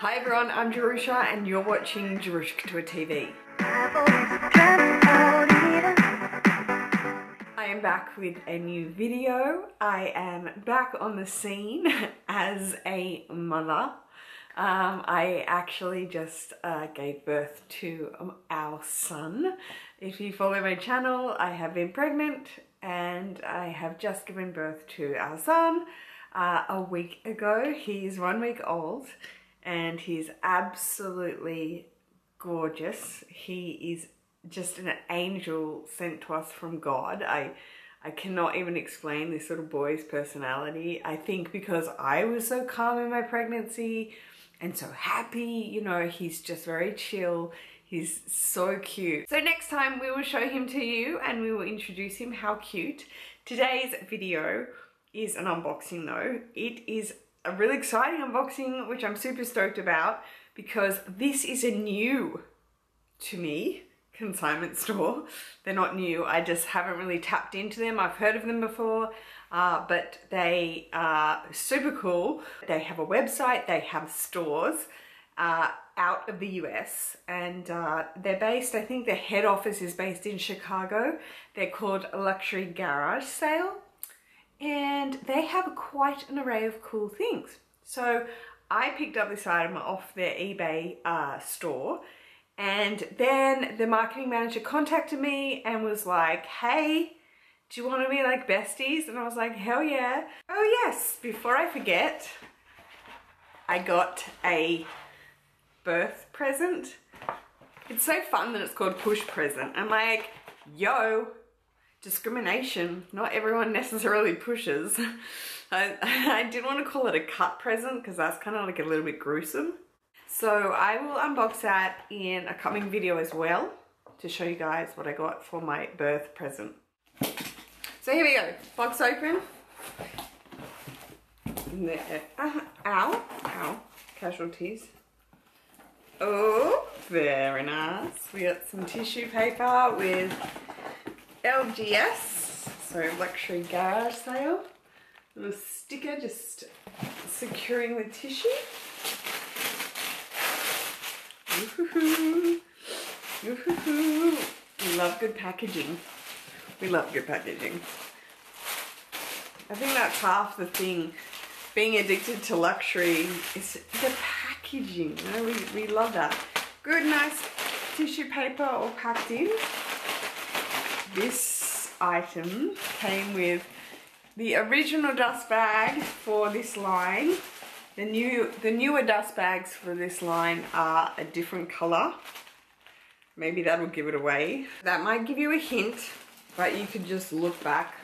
Hi everyone, I'm Jerusha and you're watching Jerusha Couture TV. I am back with a new video. I am back on the scene as a mother. Um, I actually just uh, gave birth to our son. If you follow my channel, I have been pregnant and I have just given birth to our son uh, a week ago. He's one week old and he's absolutely gorgeous. He is just an angel sent to us from God. I I cannot even explain this little boy's personality. I think because I was so calm in my pregnancy and so happy, you know, he's just very chill. He's so cute. So next time we will show him to you and we will introduce him. How cute. Today's video is an unboxing though. It is a really exciting unboxing, which I'm super stoked about because this is a new to me consignment store. They're not new, I just haven't really tapped into them. I've heard of them before, uh, but they are super cool. They have a website, they have stores uh, out of the US and uh, they're based, I think their head office is based in Chicago. They're called Luxury Garage Sale and they have quite an array of cool things. So I picked up this item off their eBay uh, store and then the marketing manager contacted me and was like, hey, do you want to be like besties? And I was like, hell yeah. Oh yes, before I forget, I got a birth present. It's so fun that it's called push present. I'm like, yo, discrimination. Not everyone necessarily pushes. I, I did want to call it a cut present because that's kind of like a little bit gruesome. So I will unbox that in a coming video as well to show you guys what I got for my birth present. So here we go, box open. There. Uh, ow, ow, casualties. Oh, very nice. We got some tissue paper with LGS, so luxury garage sale. Little sticker just securing the tissue. We love good packaging. We love good packaging. I think that's half the thing. Being addicted to luxury is the packaging. You know, we, we love that. Good, nice tissue paper all packed in. This item came with the original dust bag for this line. The new, the newer dust bags for this line are a different color. Maybe that'll give it away. That might give you a hint, but you could just look back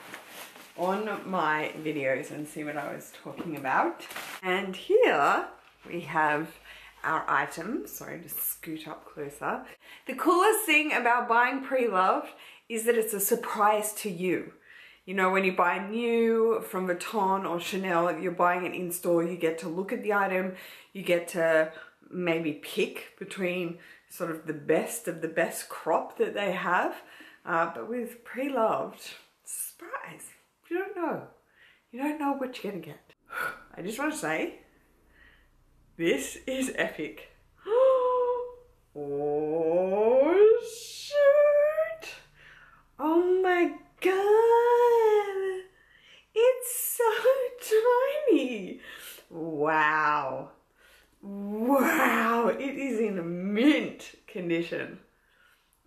on my videos and see what I was talking about. And here we have our item. Sorry, just scoot up closer. The coolest thing about buying pre-loved is that it's a surprise to you. You know, when you buy new from Vuitton or Chanel, you're buying it in store, you get to look at the item, you get to maybe pick between sort of the best of the best crop that they have. Uh, but with pre-loved, surprise, you don't know. You don't know what you're gonna get. I just want to say, this is epic. oh, God. It's so tiny. Wow. Wow. It is in mint condition.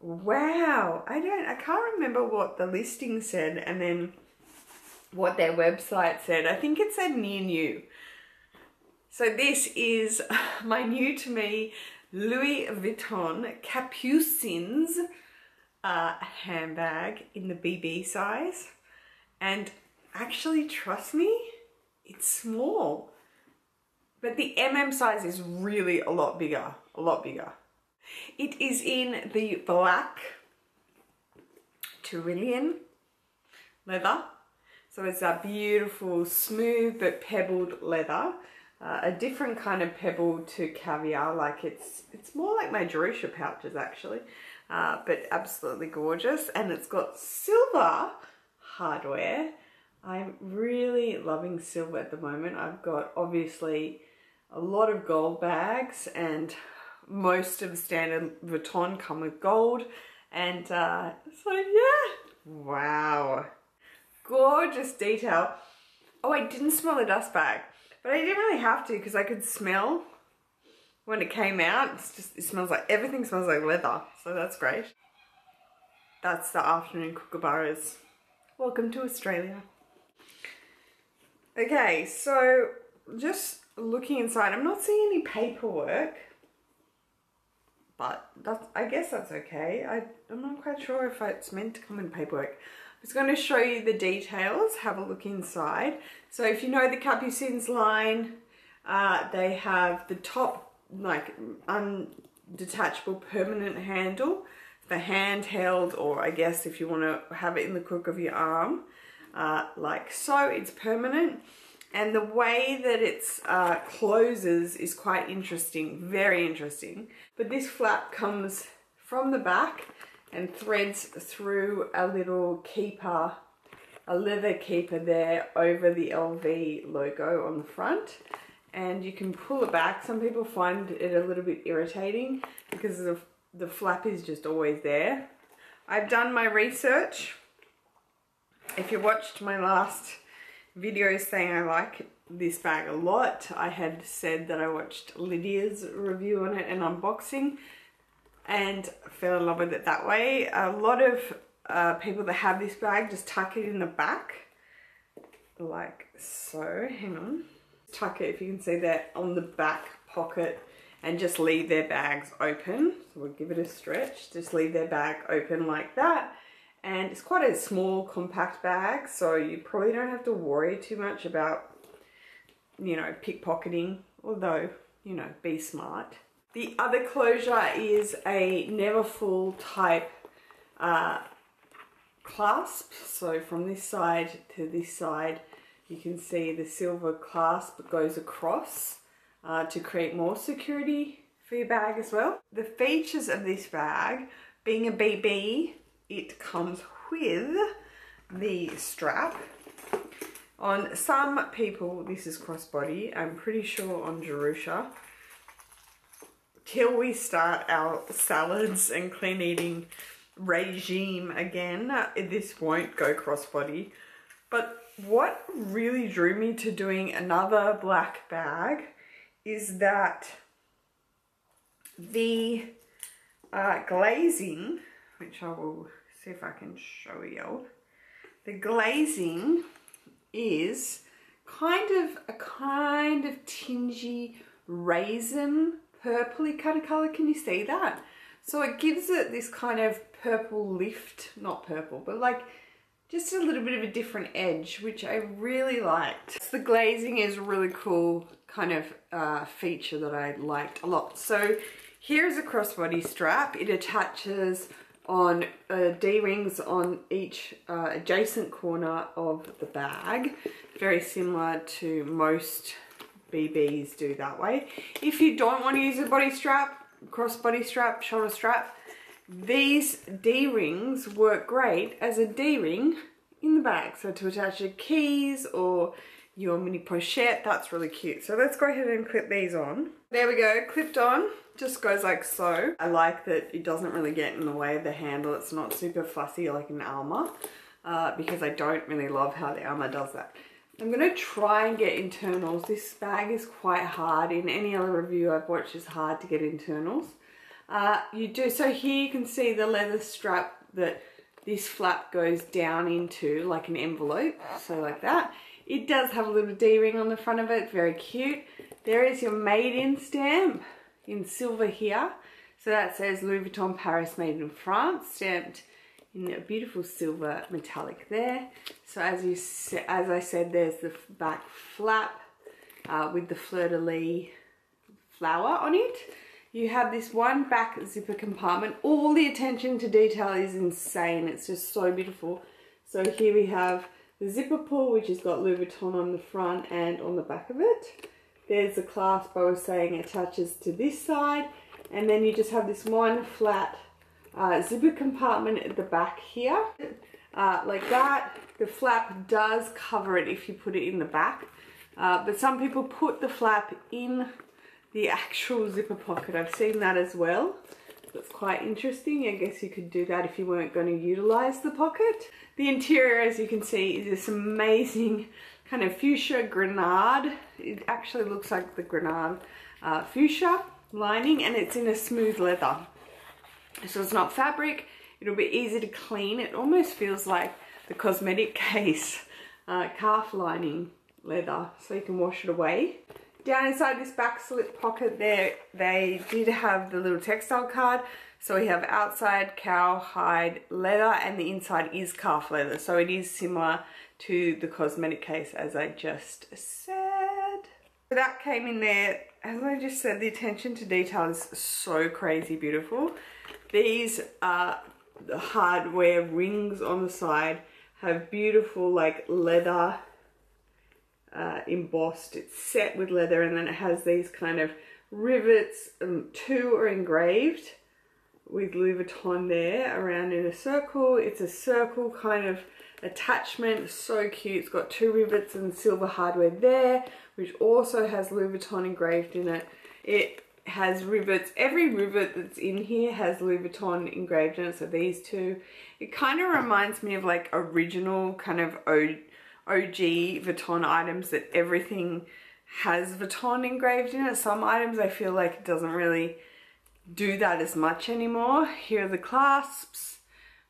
Wow. I don't, I can't remember what the listing said and then what their website said. I think it said near new. So this is my new to me Louis Vuitton Capucines uh, handbag in the BB size. And actually, trust me, it's small. But the MM size is really a lot bigger, a lot bigger. It is in the black Taurillon leather. So it's a beautiful, smooth but pebbled leather. Uh, a different kind of pebble to caviar, like it's it's more like my Jerusha pouches actually, uh, but absolutely gorgeous. And it's got silver hardware. I'm really loving silver at the moment. I've got obviously a lot of gold bags and most of the standard Vuitton come with gold. And uh, so yeah, wow. Gorgeous detail. Oh, I didn't smell the dust bag, but I didn't really have to because I could smell when it came out. It's just, it smells like, everything smells like leather. So that's great. That's the afternoon kookaburras. Welcome to Australia. Okay, so just looking inside, I'm not seeing any paperwork, but that's, I guess that's okay. I, I'm not quite sure if it's meant to come in paperwork. I'm just going to show you the details, have a look inside. So if you know the Capucines line, uh, they have the top like undetachable permanent handle, the handheld, or I guess if you want to have it in the crook of your arm, uh, like so, it's permanent and the way that it uh, closes is quite interesting, very interesting. But this flap comes from the back and threads through a little keeper, a leather keeper there over the LV logo on the front. And you can pull it back. Some people find it a little bit irritating because the, the flap is just always there. I've done my research. If you watched my last videos saying I like this bag a lot. I had said that I watched Lydia's review on it and unboxing and fell in love with it that way. A lot of uh, people that have this bag just tuck it in the back like so. Hang on. Tuck it if you can see that on the back pocket and just leave their bags open. So we'll give it a stretch. Just leave their bag open like that and it's quite a small compact bag so you probably don't have to worry too much about you know pickpocketing although you know be smart the other closure is a Neverfull type uh, clasp so from this side to this side you can see the silver clasp goes across uh, to create more security for your bag as well. The features of this bag being a BB it comes with the strap. On some people, this is crossbody. I'm pretty sure on Jerusha. Till we start our salads and clean eating regime again, this won't go crossbody. But what really drew me to doing another black bag is that the uh, glazing, which I will see if I can show you. The glazing is kind of a kind of tingy raisin purpley kind of color. Can you see that? So it gives it this kind of purple lift, not purple, but like just a little bit of a different edge, which I really liked. The glazing is a really cool kind of uh, feature that I liked a lot. So here's a crossbody strap. It attaches on uh, D-rings on each uh, adjacent corner of the bag. Very similar to most BBs do that way. If you don't want to use a body strap, crossbody strap, shoulder strap, these D-rings work great as a D-ring in the bag. So to attach your keys or your mini pochette, that's really cute. So let's go ahead and clip these on. There we go, clipped on just goes like so. I like that it doesn't really get in the way of the handle. It's not super fussy like an Alma uh, because I don't really love how the Alma does that. I'm to try and get internals. This bag is quite hard. In any other review I've watched, it's hard to get internals. Uh, you do So here you can see the leather strap that this flap goes down into like an envelope. So like that. It does have a little D-ring on the front of it. Very cute. There is your made in stamp in silver here. So that says Louis Vuitton Paris made in France, stamped in a beautiful silver metallic there. So as you as I said, there's the back flap uh, with the fleur-de-lis flower on it. You have this one back zipper compartment. All the attention to detail is insane. It's just so beautiful. So here we have the zipper pull, which has got Louis Vuitton on the front and on the back of it. There's the clasp I was saying it attaches to this side and then you just have this one flat uh, zipper compartment at the back here uh, like that. The flap does cover it if you put it in the back Uh, but some people put the flap in the actual zipper pocket. I've seen that as well. That's quite interesting. I guess you could do that if you weren't going to utilize the pocket. The interior, as you can see, is this amazing kind of fuchsia grenade. It actually looks like the grenade uh, fuchsia lining and it's in a smooth leather. So it's not fabric. It'll be easy to clean. It almost feels like the cosmetic case uh, calf lining leather so you can wash it away. Down inside this back slip pocket there, they did have the little textile card. So we have outside cowhide leather and the inside is calf leather. So it is similar to the cosmetic case as I just said. So that came in there. As I just said, the attention to detail is so crazy beautiful. These are the hardware rings on the side have beautiful like leather uh, embossed. It's set with leather and then it has these kind of rivets. Um, two are engraved with Louis Vuitton there around in a circle. It's a circle kind of attachment. So cute. It's got two rivets and silver hardware there, which also has Louis Vuitton engraved in it. It has rivets. Every rivet that's in here has Louis Vuitton engraved in it. So these two. It kind of reminds me of like original kind of OG Vuitton items that everything has Vuitton engraved in it. Some items I feel like it doesn't really do that as much anymore. Here are the clasps,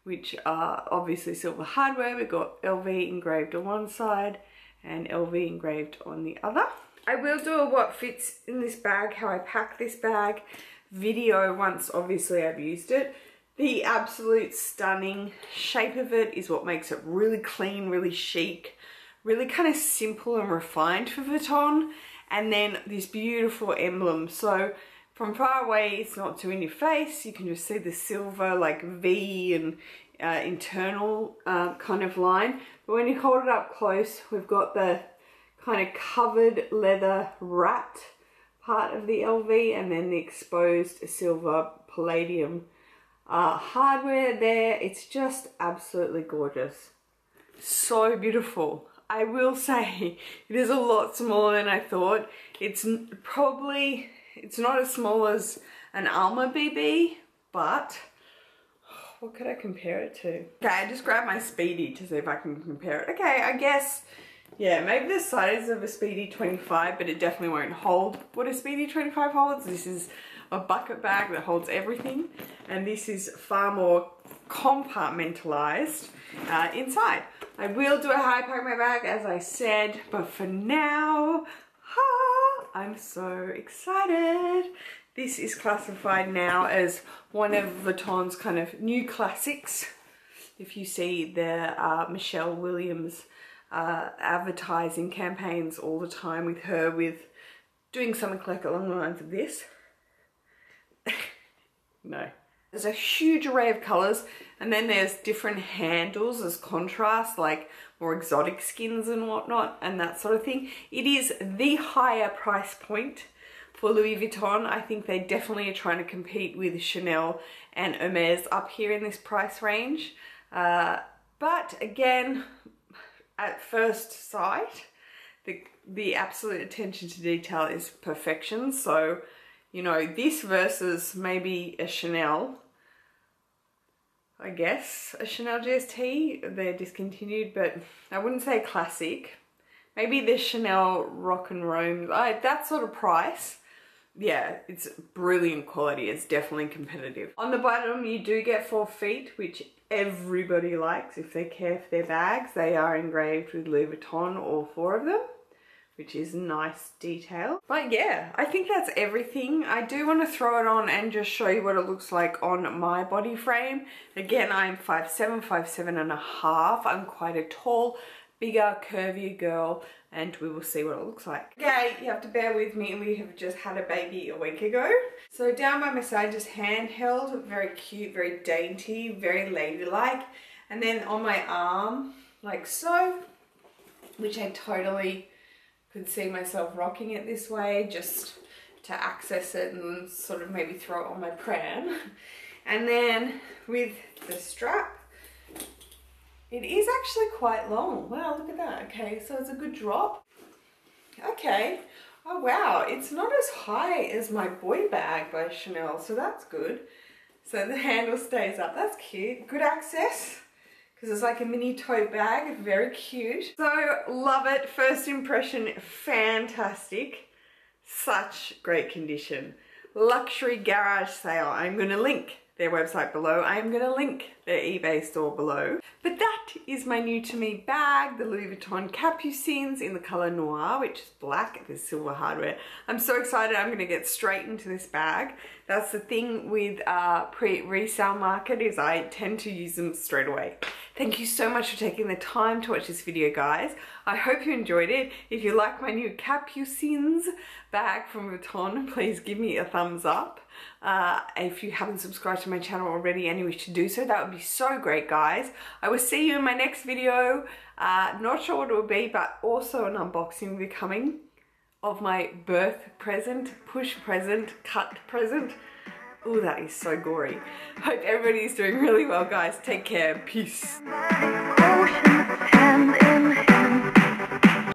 which are obviously silver hardware. We've got LV engraved on one side and LV engraved on the other. I will do a what fits in this bag, how I pack this bag video once obviously I've used it. The absolute stunning shape of it is what makes it really clean, really chic, really kind of simple and refined for Vuitton. And then this beautiful emblem. So from far away, it's not too in your face. You can just see the silver like V and uh, internal uh, kind of line. But when you hold it up close, we've got the kind of covered leather wrapped part of the LV and then the exposed silver palladium uh, hardware there. It's just absolutely gorgeous. So beautiful. I will say it is a lot smaller than I thought. It's probably it's not as small as an Alma BB, but what could I compare it to? Okay, I just grabbed my Speedy to see if I can compare it. Okay, I guess, yeah, maybe the size of a Speedy 25, but it definitely won't hold what a Speedy 25 holds. This is a bucket bag that holds everything, and this is far more compartmentalized uh, inside. I will do a high pack my bag, as I said, but for now, I'm so excited. This is classified now as one of Vuitton's kind of new classics. If you see the uh, Michelle Williams uh, advertising campaigns all the time with her with doing something like along the lines of this. no. There's a huge array of colours and then there's different handles as contrast like more exotic skins and whatnot and that sort of thing. It is the higher price point for Louis Vuitton. I think they definitely are trying to compete with Chanel and Hermes up here in this price range. Uh, but again, at first sight, the, the absolute attention to detail is perfection. So, you know, this versus maybe a Chanel I guess, a Chanel GST. They're discontinued, but I wouldn't say classic. Maybe the Chanel Rock and Roam, uh, that sort of price. Yeah, it's brilliant quality. It's definitely competitive. On the bottom, you do get four feet, which everybody likes if they care for their bags. They are engraved with Louis Vuitton, all four of them which is nice detail. But yeah, I think that's everything. I do want to throw it on and just show you what it looks like on my body frame. Again, I'm 5'7", 5'7 and a half. I'm quite a tall, bigger, curvier girl and we will see what it looks like. Okay, you have to bear with me. We have just had a baby a week ago. So down by my side, just handheld, very cute, very dainty, very ladylike. And then on my arm, like so, which I totally could see myself rocking it this way just to access it and sort of maybe throw it on my pram. And then with the strap, it is actually quite long. Wow, look at that. Okay, so it's a good drop. Okay. Oh wow, it's not as high as my boy bag by Chanel, so that's good. So the handle stays up, that's cute. Good access, because it's like a mini tote bag, very cute. So love it, first impression, fantastic. Such great condition. Luxury garage sale, I'm gonna link their website below. I'm going to link their eBay store below. But that is my new to me bag, the Louis Vuitton Capucines in the color noir, which is black with silver hardware. I'm so excited I'm going to get straight into this bag. That's the thing with uh, pre-resale market is I tend to use them straight away. Thank you so much for taking the time to watch this video, guys. I hope you enjoyed it. If you like my new Capucines bag from Vuitton, please give me a thumbs up. Uh, if you haven't subscribed to my channel already and you wish to do so, that would be so great, guys. I will see you in my next video. Uh, not sure what it will be, but also an unboxing will be coming of my birth present, push present, cut present. Oh, that is so gory. Hope everybody's doing really well, guys. Take care. Peace.